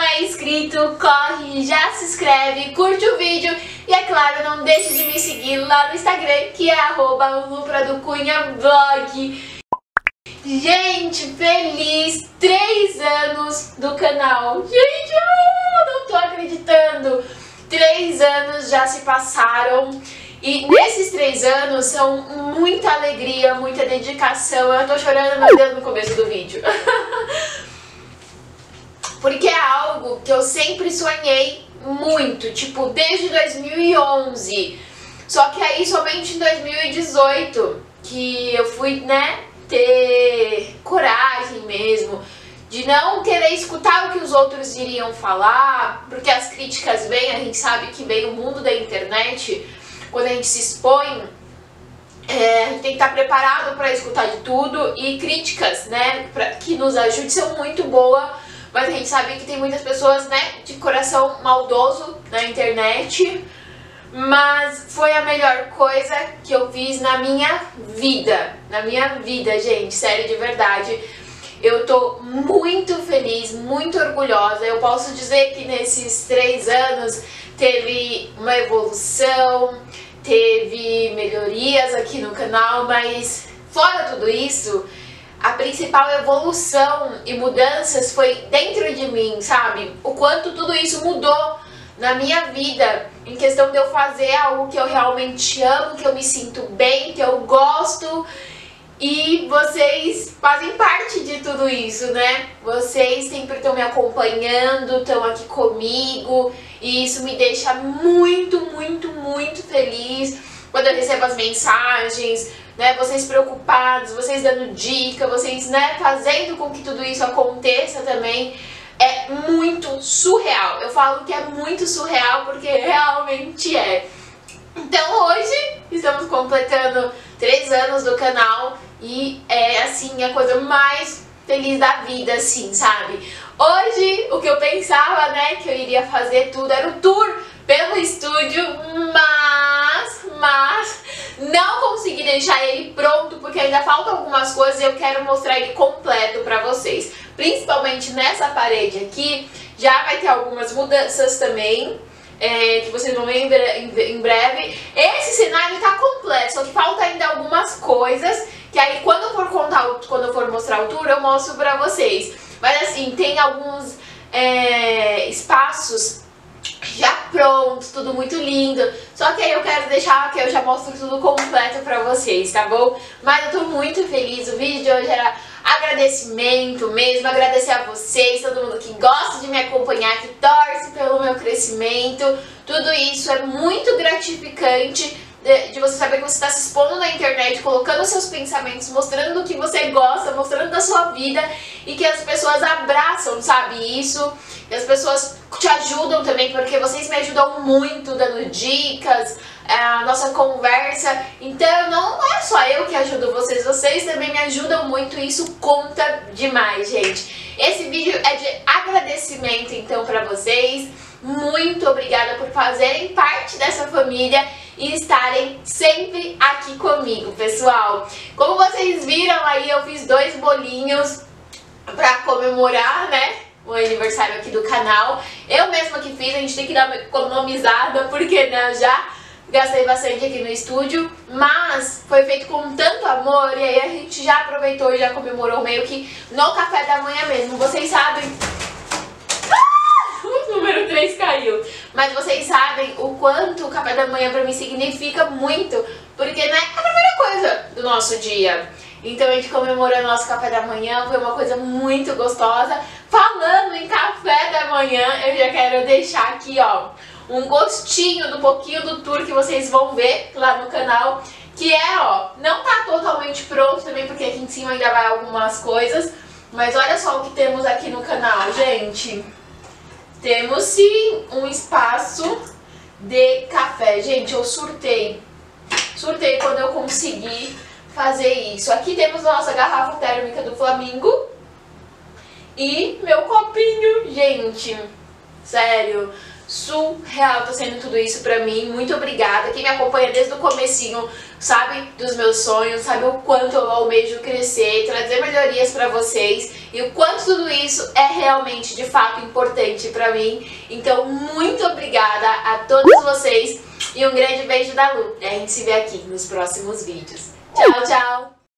é inscrito, corre, já se inscreve, curte o vídeo e é claro, não deixe de me seguir lá no Instagram que é arroba Blog. Gente, feliz 3 anos do canal. Gente, eu não tô acreditando. 3 anos já se passaram. E nesses três anos são muita alegria, muita dedicação. Eu tô chorando, meu Deus, no começo do vídeo. Porque é algo que eu sempre sonhei muito, tipo, desde 2011. Só que aí somente em 2018 que eu fui, né, ter coragem mesmo de não querer escutar o que os outros iriam falar, porque as críticas vêm, a gente sabe que vem o mundo da internet, quando a gente se expõe, é, a gente tem que estar preparado para escutar de tudo e críticas, né, pra, que nos ajudem são muito boas mas a gente sabe que tem muitas pessoas, né, de coração maldoso na internet. Mas foi a melhor coisa que eu fiz na minha vida. Na minha vida, gente, sério de verdade. Eu tô muito feliz, muito orgulhosa. Eu posso dizer que nesses três anos teve uma evolução, teve melhorias aqui no canal, mas fora tudo isso, a principal evolução e mudanças foi dentro de mim, sabe? O quanto tudo isso mudou na minha vida em questão de eu fazer algo que eu realmente amo, que eu me sinto bem, que eu gosto. E vocês fazem parte de tudo isso, né? Vocês sempre estão me acompanhando, estão aqui comigo, e isso me deixa muito, muito, muito feliz quando eu recebo as mensagens, né, vocês preocupados, vocês dando dica, vocês, né, fazendo com que tudo isso aconteça também, é muito surreal. Eu falo que é muito surreal porque realmente é. Então hoje estamos completando três anos do canal e é assim a coisa mais feliz da vida, assim, sabe? Hoje o que eu pensava, né, que eu iria fazer tudo era o tour pelo estúdio, mas, mas não consegui deixar ele pronto porque ainda faltam algumas coisas e eu quero mostrar ele completo pra vocês. Principalmente nessa parede aqui, já vai ter algumas mudanças também. É, que vocês vão ver em breve. Esse cenário tá completo, só que falta ainda algumas coisas que aí quando eu for contar, quando eu for mostrar o tour, eu mostro pra vocês. Mas assim, tem alguns é, espaços já pronto, tudo muito lindo. Só que aí eu quero deixar que eu já mostro tudo completo pra vocês, tá bom? Mas eu tô muito feliz, o vídeo de hoje era agradecimento mesmo, agradecer a vocês, todo mundo que gosta de me acompanhar, que torce pelo meu crescimento. Tudo isso é muito gratificante de, você saber que você está se expondo na internet, colocando seus pensamentos, mostrando o que você gosta, mostrando da sua vida e que as pessoas abraçam, sabe, isso. E as pessoas te ajudam também, porque vocês me ajudam muito dando dicas, é, a nossa conversa. Então não é só eu que ajudo vocês, vocês também me ajudam muito e isso conta demais, gente. Esse vídeo é de agradecimento então para vocês. Muito obrigada por fazerem parte dessa família e estarem sempre aqui comigo, pessoal. Como vocês viram aí, eu fiz dois bolinhos pra comemorar, né? O aniversário aqui do canal. Eu mesma que fiz, a gente tem que dar uma economizada, porque né, já gastei bastante aqui no estúdio, mas foi feito com tanto amor e aí a gente já aproveitou e já comemorou meio que no café da manhã mesmo. Vocês sabem número 3 caiu. Mas vocês sabem o quanto o café da manhã pra mim significa muito, porque né, é a primeira coisa do nosso dia. Então a gente comemorou nosso café da manhã, foi uma coisa muito gostosa. Falando em café da manhã, eu já quero deixar aqui, ó, um gostinho do pouquinho do tour que vocês vão ver lá no canal. Que é, ó, não tá totalmente pronto também, porque aqui em cima ainda vai algumas coisas. Mas olha só o que temos aqui no canal, gente. Temos sim um espaço de café. Gente, eu surtei. Surtei quando eu consegui fazer isso. Aqui temos nossa garrafa térmica do Flamingo. E meu copinho, gente. Sério, surreal tá sendo tudo isso pra mim. Muito obrigada. Quem me acompanha desde o comecinho sabe dos meus sonhos, sabe o quanto eu almejo crescer, trazer melhorias pra vocês e o quanto tudo isso é realmente, de fato, importante pra mim. Então, muito obrigada a todos vocês e um grande beijo da Lu. E a gente se vê aqui nos próximos vídeos. Tchau, tchau!